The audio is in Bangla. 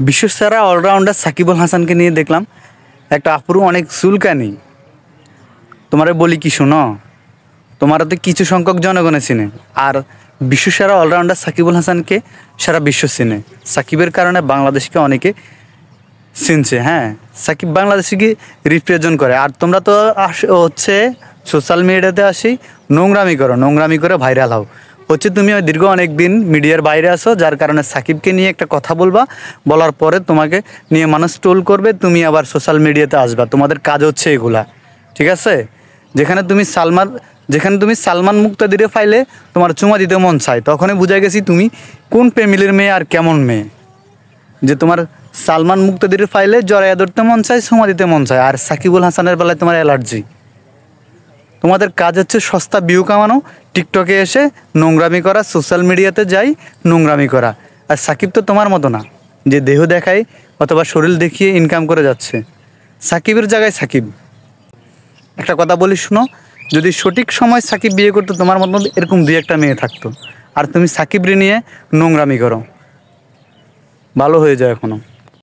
বিশ্বসেরা অলরাউন্ডার সাকিবুল হাসানকে নিয়ে দেখলাম। একটা আপুরু অনেক চুলকানি। তোমারে বলি কি শোনো? তোমার তো কিছু সংখ্যক জনগণে চিনে। আর বিশ্বসেরা অলরাউন্ডার সাকিবুল হাসানকে সারা বিশ্ব চিনে। সাকিবের কারণে বাংলাদেশকে অনেকে চিনছে হ্যাঁ? সাকিব বাংলাদেশকে রিপ্রেজেন্ট করে। আর তোমরা তো আস- হচ্ছে সোশ্যাল মিডিয়াতে আসি, নোংরামি করো। নোংরামি করে ভাইরাল হও। হচ্ছে তুমি দীর্ঘ অনেক দিন মিডিয়ার বাইরে আসো যার কারণে সাকিবকে নিয়ে একটা কথা বলবা। বলার পরে তোমাকে নিয়ে মানুষ টোল করবে, তুমি আবার সোশ্যাল মিডিয়াতে আসবা। তোমাদের কাজ হচ্ছে এগুলা, ঠিক আছে? যেখানে তুমি সালমান, যেখানে তুমি সালমান মুক্তাদিরে ফাইলে তোমার চুমা দিতে মন চায়, তখনই বুঝা গেছি তুমি কোন ফ্যামিলির মেয়ে আর কেমন মেয়ে। যে তোমার সালমান মুক্তাদির ফাইলে জড়াইয়া ধরতে মন চায় সমা দিতে মন চায়, আর সাকিবুল হাসানের বেলায় তোমার অ্যালার্জি। তোমাদের কাজ হচ্ছে সস্তা ভিউ কামানো টিকটকে এসে নোংরামি করা সোশ্যাল মিডিয়াতে যাই, নোংরামি করা। আর সাকিব তো তোমার মতো না, যে দেহ দেখায় অথবা শরীর দেখিয়ে ইনকাম করে যাচ্ছে। সাকিবের জায়গায় সাকিব। একটা কথা বলি, শুনো, যদি সঠিক সময় সাকিব বিয়ে করতো, তোমার মতো এরকম দুই একটা মেয়ে থাকতো। আর তুমি সাকিবরে নিয়ে নোংরামি করো। ভালো হয়ে যায় এখনও।